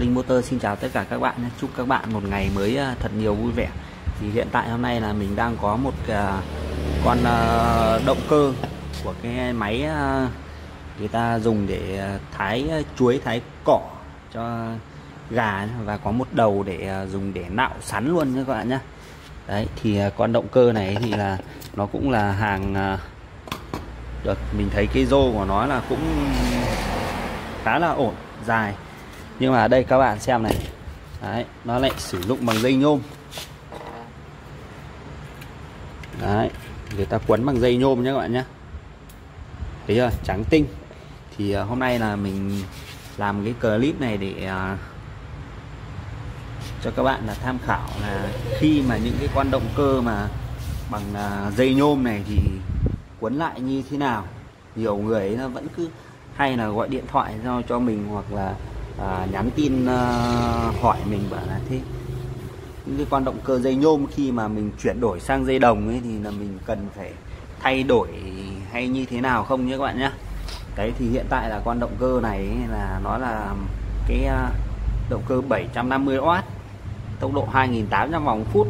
Linh Motor xin chào tất cả các bạn. Chúc các bạn một ngày mới à, thật nhiều vui vẻ. Thì hiện tại hôm nay là mình đang có một à, con à, động cơ của cái máy người ta dùng để thái chuối, thái cỏ cho gà và có một đầu để dùng để nạo sắn luôn các bạn nhé. Đấy thì con động cơ này thì là nó cũng là hàng được mình thấy cái rô của nó là cũng khá là ổn dài nhưng mà đây các bạn xem này. Đấy, nó lại sử dụng bằng dây nhôm. Đấy, người ta quấn bằng dây nhôm nhé các bạn nhé. Thấy chưa? Trắng tinh. Thì à, hôm nay là mình làm cái clip này để à, cho các bạn là tham khảo là khi mà những cái con động cơ mà bằng à, dây nhôm này thì quấn lại như thế nào. Nhiều người nó vẫn cứ hay là gọi điện thoại cho cho mình hoặc là à, nhắn tin à, hỏi mình bảo là thế những cái con động cơ dây nhôm khi mà mình chuyển đổi sang dây đồng ấy thì là mình cần phải thay đổi hay như thế nào không nhé các bạn nhé? Đấy thì hiện tại là con động cơ này là nó là cái ờ, động cơ 750W tốc độ 2.800 vòng phút.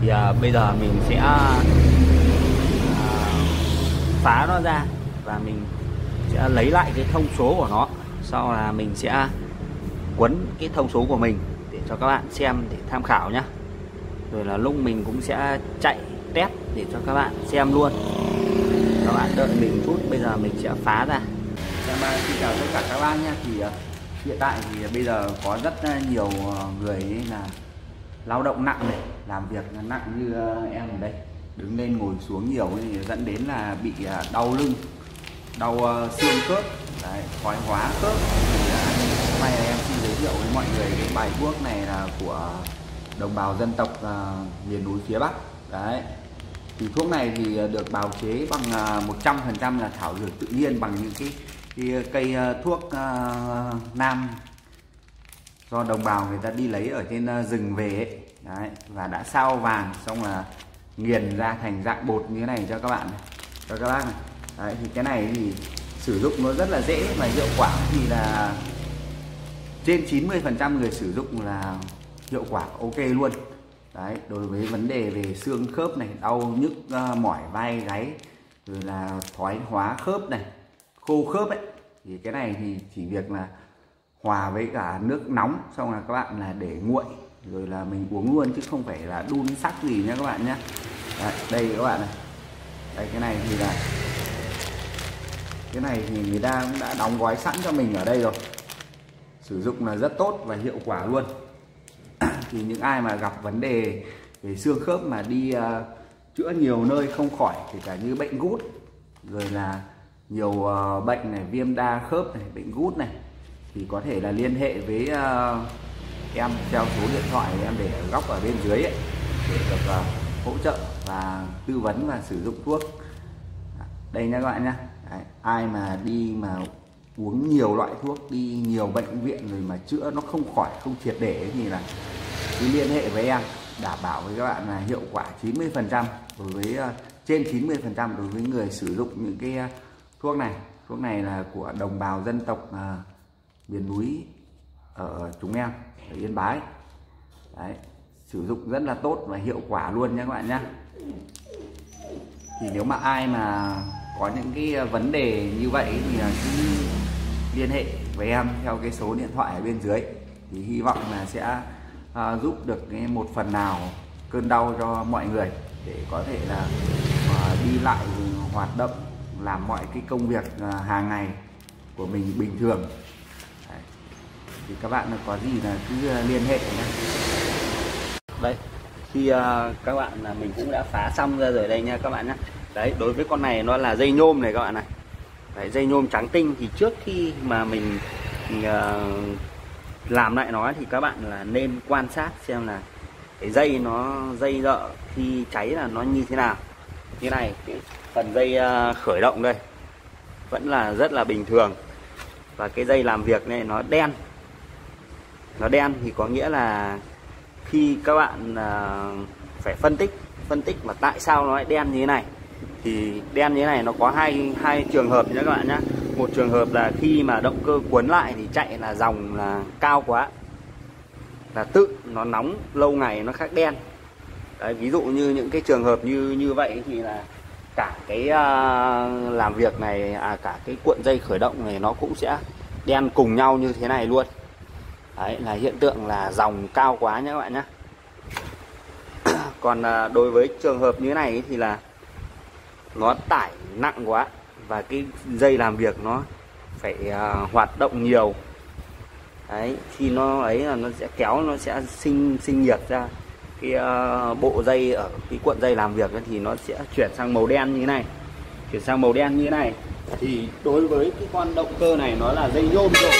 Thì à, bây giờ mình sẽ à, phá nó ra và mình sẽ lấy lại cái thông số của nó sau là mình sẽ quấn cái thông số của mình để cho các bạn xem để tham khảo nhé rồi là lúc mình cũng sẽ chạy test để cho các bạn xem luôn. Các bạn đợi mình chút, bây giờ mình sẽ phá ra. Em à, xin chào tất cả các bạn nhé thì à, hiện tại thì bây giờ có rất à, nhiều người là lao động nặng này, làm việc nặng như em ở đây. Đứng lên ngồi xuống nhiều thì dẫn đến là bị đau lưng, đau xương khớp đấy thoái hóa khớp. Thì hôm nay em xin giới thiệu với mọi người cái bài thuốc này là của đồng bào dân tộc uh, miền núi phía bắc. Đấy thì thuốc này thì được bào chế bằng à, uh, 100% là thảo dược tự nhiên bằng những cái, cái cây uh, thuốc uh, nam do đồng bào người ta đi lấy ở trên uh, rừng về ấy. Đấy, và đã sao vàng xong là nghiền ra thành dạng bột như thế này cho các bạn này, cho các bác này. Đấy, thì cái này thì sử dụng nó rất là dễ và hiệu quả thì là trên 90% người sử dụng là hiệu quả ok luôn. Đấy đối với vấn đề về xương khớp này đau nhức uh, mỏi vai gáy rồi là thoái hóa khớp này khô khớp ấy thì cái này thì chỉ việc là hòa với cả nước nóng xong là các bạn là để nguội rồi là mình uống luôn chứ không phải là đun sắc gì nhé các bạn nhé đấy, đây các bạn này. Đây cái này thì là cái này thì người ta cũng đã đóng gói sẵn cho mình ở đây rồi. Sử dụng là rất tốt và hiệu quả luôn. Thì những ai mà gặp vấn đề về xương khớp mà đi uh, chữa nhiều nơi không khỏi thì cả như bệnh gút rồi là nhiều uh, bệnh này viêm đa khớp này bệnh gút này thì có thể là liên hệ với uh, em theo số điện thoại em để ở góc ở bên dưới ấy, để được uh, hỗ trợ và tư vấn và sử dụng thuốc. Đây nha các bạn nha ai mà đi mà uống nhiều loại thuốc đi nhiều bệnh viện rồi mà chữa nó không khỏi không triệt để thì là cứ liên hệ với em đảm bảo với các bạn là hiệu quả 90 phần trăm đối với uh, trên 90 phần trăm đối với người sử dụng những cái uh, thuốc này. Thuốc này là của đồng bào dân tộc uh, miền núi ở chúng em ở yên bái. Đấy sử dụng rất là tốt và hiệu quả luôn nha các bạn nhé. Thì nếu mà ai mà có những cái ờ, vấn đề như vậy thì ờ, cứ liên hệ với em theo cái số điện thoại ở bên dưới. Thì hy vọng là sẽ uh, giúp được cái một phần nào cơn đau cho mọi người để có thể là uh, đi lại hoạt động làm mọi cái công việc uh, hàng ngày của mình bình thường. Đấy. thì các bạn có gì là cứ liên hệ nhé. Đây khi uh, các bạn là mình cũng đã phá xong ra rồi đây nha các bạn nhé đấy đối với con này nó là dây nhôm này các bạn này đấy, dây nhôm trắng tinh. Thì trước khi mà mình uh, làm lại nó thì các bạn là nên quan sát xem là cái dây nó dây dợ khi cháy là nó như thế nào. Như này cái phần dây uh, khởi động đây vẫn là rất là bình thường. Và cái dây làm việc này nó đen. Nó đen thì có nghĩa là khi các bạn uh, phải phân tích phân tích mà tại sao nó lại đen như thế này thì đen như thế này nó có hai hai trường hợp nhé các bạn nhé. Một trường hợp là khi mà động cơ cuốn lại thì chạy là dòng là cao quá. Là tự nó nóng lâu ngày nó khác đen. Đấy, ví dụ như những cái trường hợp như như vậy thì là cả cái uh, làm việc này à cả cái cuộn dây khởi động này nó cũng sẽ đen cùng nhau như thế này luôn. Đấy là hiện tượng là dòng cao quá nhé các bạn nhé. Còn uh, đối với trường hợp như thế này thì là nó tải nặng quá và cái dây làm việc nó phải uh, hoạt động nhiều. Đấy khi nó ấy là nó sẽ kéo nó sẽ sinh sinh nhiệt ra cái uh, bộ dây ở cái cuộn dây làm việc thì nó sẽ chuyển sang màu đen như thế này. Chuyển sang màu đen như thế này. Thì đối với cái con động cơ này nó là dây nhôm rồi.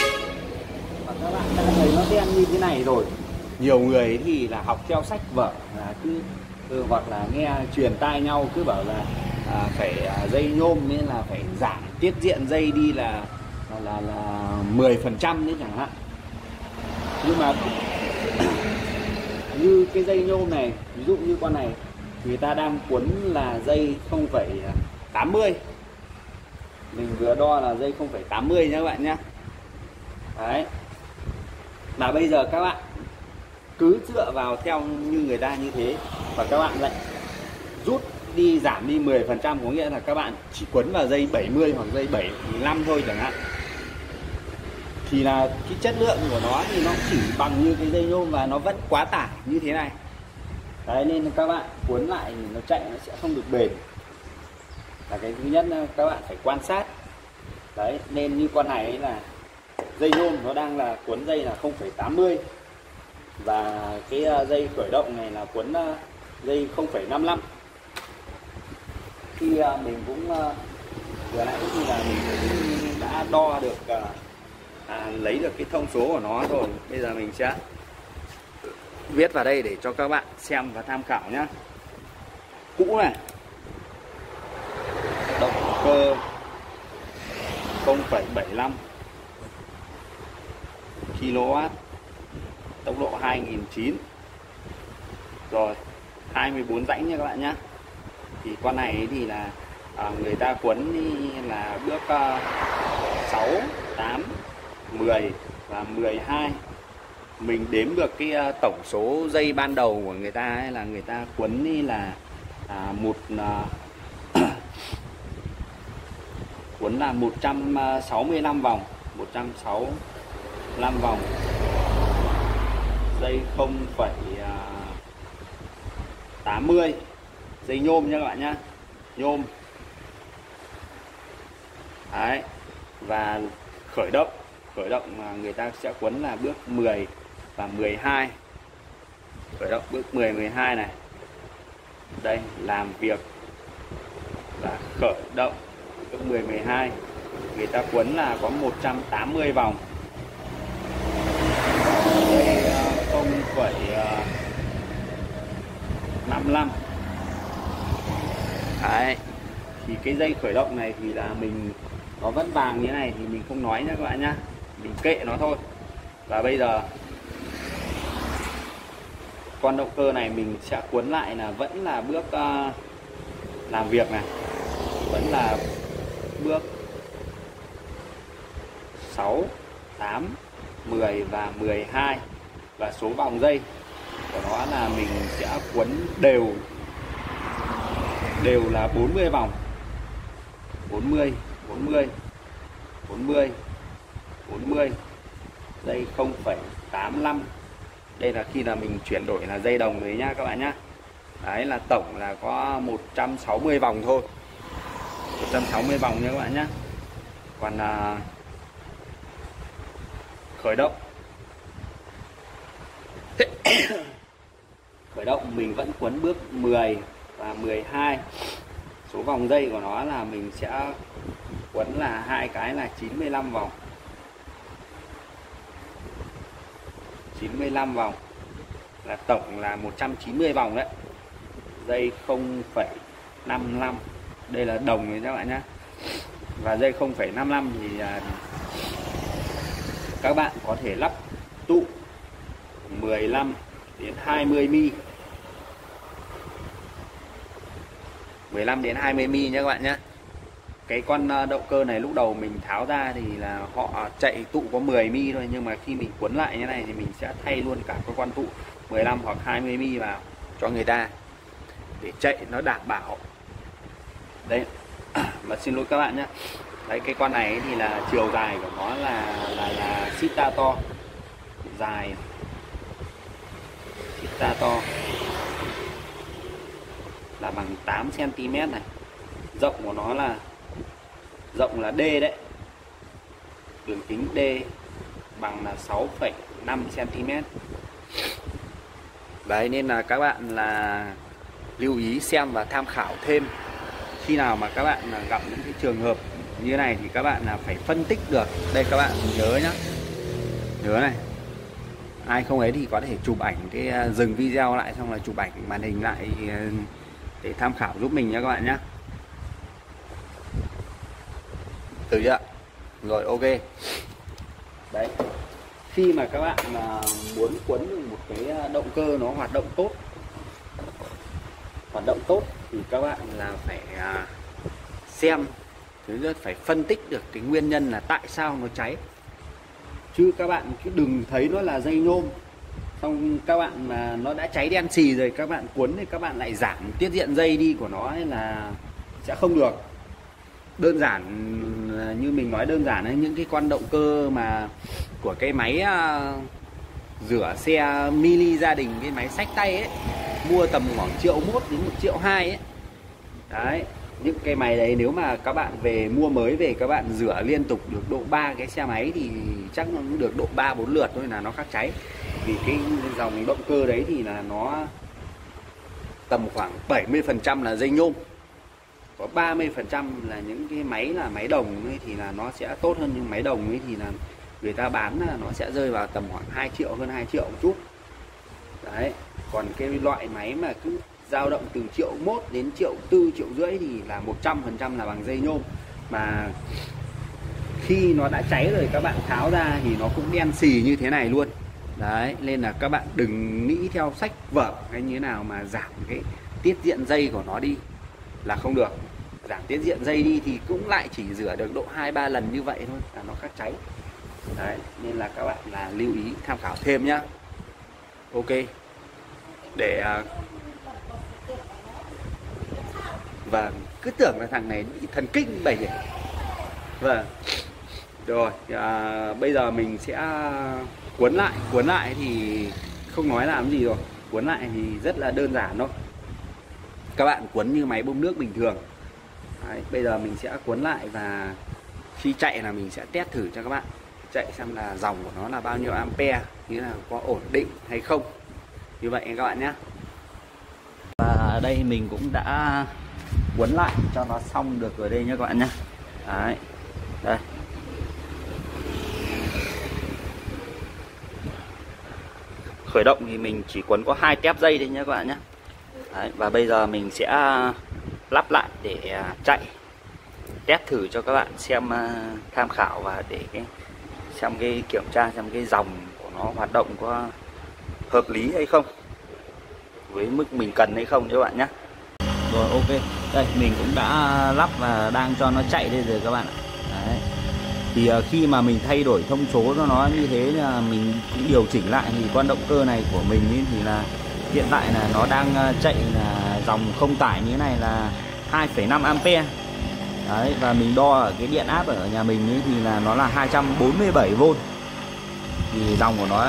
Và các bạn đã thấy nó đen như thế này rồi. Nhiều người thì là học theo sách vở là cứ ừ, hoặc là nghe truyền tai nhau cứ bảo là à, phải à, dây nhôm nên là phải giảm tiết diện dây đi là là là 10 phần trăm đấy chẳng hạn. Nhưng mà như cái dây nhôm này ví dụ như con này người ta đang cuốn là dây 0,80 mình vừa đo là dây 0,80 nha các bạn nhé. Đấy. Mà bây giờ các bạn cứ dựa vào theo như người ta như thế và các bạn lại rút đi giảm đi 10 phần trăm có nghĩa là các bạn chỉ quấn vào dây 70 hoặc dây 75 thôi chẳng hạn. Thì là cái chất lượng của nó thì nó chỉ bằng như cái dây nhôm và nó vẫn quá tải như thế này. Đấy nên các bạn cuốn lại thì nó chạy nó sẽ không được bền. Là cái thứ nhất các bạn phải quan sát. Đấy nên như con này ấy là dây nhôm nó đang là cuốn dây là 0,80 và cái ờ, dây khởi động này là cuốn ờ, dây 0,55 khi à, mình cũng à, vừa nãy thì là mình đã đo được à, à, lấy được cái thông số của nó rồi. Bây giờ mình sẽ viết vào đây để cho các bạn xem và tham khảo nhé cũ này. Động cơ 0,75 kW tốc độ 2009 rồi 24 rãnh nha các bạn nhé thì con này thì là à, người ta cuốn là bước à, 6 8 10 và 12 mình đếm được cái à, tổng số dây ban đầu của người ta ấy là người ta cuốn đi là à, một à, cuốn là 165 ờ, vòng. 165 vòng. Dây 0,80 dây nhôm nha các bạn nhá. Nhôm. Đấy. Và khởi động. Khởi động mà người ta sẽ quấn là bước 10 và 12 khởi động bước 10 12 này. Đây làm việc. Và khởi động bước 10 12 người ta quấn là có 180 vòng. Đây ờ, 0,55 Đấy. thì cái dây khởi động này thì là mình nó vẫn vàng như thế này thì mình không nói nữa các bạn nhá. Mình kệ nó thôi. Và bây giờ con động cơ này mình sẽ cuốn lại là vẫn là bước uh, làm việc này. Vẫn là bước 6 8 10 và 12 và số vòng dây của nó là mình sẽ cuốn đều đều là 40 vòng. 40 40 40 40 dây 0,85 đây là khi là mình chuyển đổi là dây đồng đấy nhá các bạn nhá. Đấy là tổng là có 160 vòng thôi. 160 vòng nha các bạn nhé còn à, khởi động. Khởi động mình vẫn quấn bước 10 và 12 số vòng dây của nó là mình sẽ quấn là hai cái là 95 vòng. 95 vòng là tổng là 190 vòng đấy. Dây 0,55 đây là đồng đấy các bạn nhé và dây 0,55 thì à, các bạn có thể lắp tụ 15 đến 20 mi 15 đến 20 mi nhé các bạn nhé. Cái con ờ, động cơ này lúc đầu mình tháo ra thì là họ chạy tụ có 10 mi thôi, nhưng mà khi mình quấn lại như này thì mình sẽ thay luôn cả cái con tụ 15 hoặc 20 mi vào cho người ta để chạy nó đảm bảo. Đấy, mà xin lỗi các bạn nhé. Đấy, cái con này thì là chiều dài của nó là là là sita to. Dài. Sita to là bằng 8 cm này. Rộng của nó là rộng là D đấy. Đường kính D bằng là 6,5 cm đấy nên là các bạn là lưu ý xem và tham khảo thêm. Khi nào mà các bạn gặp những cái trường hợp như này thì các bạn là phải phân tích được. Đây các bạn nhớ nhá. Nhớ này. Ai không ấy thì có thể chụp ảnh cái à, dừng video lại xong là chụp ảnh màn hình lại ừ, để tham khảo giúp mình nha các bạn nhé. Từ chưa? Rồi, ok. Đấy. Khi mà các bạn à, muốn quấn được một cái à, động cơ nó hoạt động tốt, hoạt động tốt thì các bạn là phải à, xem, thứ nhất phải phân tích được cái nguyên nhân là tại sao nó cháy. Chứ các bạn cứ đừng thấy nó là dây nhôm xong các bạn mà nó đã cháy đen xì rồi, các bạn cuốn thì các bạn lại giảm tiết diện dây đi của nó ấy là sẽ không được. Đơn giản như mình nói đơn giản ấy, những cái con động cơ mà của cái máy à, rửa xe mini gia đình, cái máy sách tay ấy, mua tầm khoảng triệu mốt đến một triệu hai ấy. Đấy những cái máy đấy nếu mà các bạn về mua mới về các bạn rửa liên tục được độ 3 cái xe máy thì chắc nó cũng được độ 3 4 lượt thôi là nó khắc cháy. Vì cái dòng động cơ đấy thì là nó tầm khoảng 70 phần trăm là dây nhôm. Có 30 phần trăm là những cái máy là máy đồng ấy thì là nó sẽ tốt hơn những máy đồng ấy thì là người ta bán là nó sẽ rơi vào tầm khoảng 2 triệu, hơn 2 triệu một chút. Đấy, còn cái loại máy mà cứ dao động từ triệu mốt đến triệu tư triệu rưỡi thì là 100 phần trăm là bằng dây nhôm. Mà khi nó đã cháy rồi các bạn tháo ra thì nó cũng đen xì như thế này luôn. Đấy nên là các bạn đừng nghĩ theo sách vở hay như thế nào mà giảm cái tiết diện dây của nó đi là không được. Giảm tiết diện dây đi thì cũng lại chỉ rửa được độ hai ba lần như vậy thôi là nó khắc cháy. Đấy nên là các bạn là lưu ý tham khảo thêm nhá. Ok. Để uh, và cứ tưởng là thằng này bị thần kinh bảy nhỉ vâng. Rồi à, bây giờ mình sẽ cuốn lại cuốn lại thì không nói làm gì rồi. Cuốn lại thì rất là đơn giản thôi. Các bạn cuốn như máy bơm nước bình thường. Đấy, bây giờ mình sẽ cuốn lại và khi chạy là mình sẽ test thử cho các bạn. Chạy xem là dòng của nó là bao nhiêu ampere như là có ổn định hay không. Như vậy các bạn nhé. Và ở đây mình cũng đã quấn lại cho nó xong được ở đây nhé các bạn nhé. Đấy. đây. Khởi động thì mình chỉ quấn có hai tép dây thôi nhé các bạn nhé. Đấy. và bây giờ mình sẽ à, lắp lại để à, chạy. Test thử cho các bạn xem à, tham khảo và để cái xem cái kiểm tra, xem cái dòng của nó hoạt động có hợp lý hay không. Với mức mình cần hay không các bạn nhé. Rồi, ok đây mình cũng đã lắp và đang cho nó chạy đây rồi các bạn ạ. Đấy. thì à, khi mà mình thay đổi thông số cho nó như thế là mình cũng điều chỉnh lại thì con động cơ này của mình ý, thì là hiện tại là nó đang à, chạy là dòng không tải như thế này là 2,5 ampe Đấy, và mình đo ở cái điện áp ở nhà mình ấy thì là nó là 247V thì dòng của nó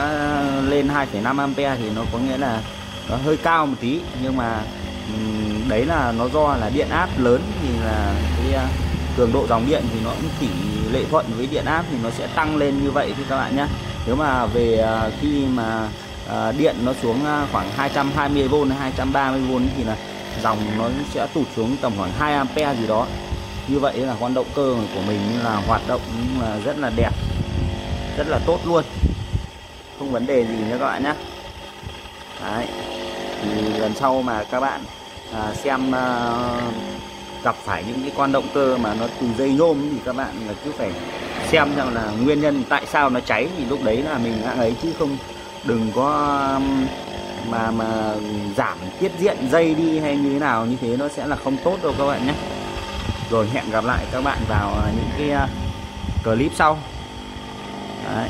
lên 2,5 ampe thì nó có nghĩa là nó hơi cao một tí nhưng mà đấy là nó do là điện áp lớn thì là cái à, cường độ dòng điện thì nó cũng tỷ lệ thuận với điện áp thì nó sẽ tăng lên như vậy thì các bạn nhé nếu mà về à, khi mà à, điện nó xuống khoảng 220V hay 230V thì là dòng nó sẽ tụt xuống tầm khoảng 2 ampe gì đó. Như vậy là con động cơ của mình là hoạt động là rất là đẹp, rất là tốt luôn. Không vấn đề gì nữa các bạn nhé Đấy. thì lần sau mà các bạn à, xem à, gặp phải những cái con động cơ mà nó từ dây nhôm thì các bạn là cứ phải xem rằng là nguyên nhân tại sao nó cháy thì lúc đấy là mình đã ấy chứ không đừng có mà mà giảm tiết diện dây đi hay như thế nào như thế nó sẽ là không tốt đâu các bạn nhé rồi hẹn gặp lại các bạn vào à, những cái à, clip sau Đấy.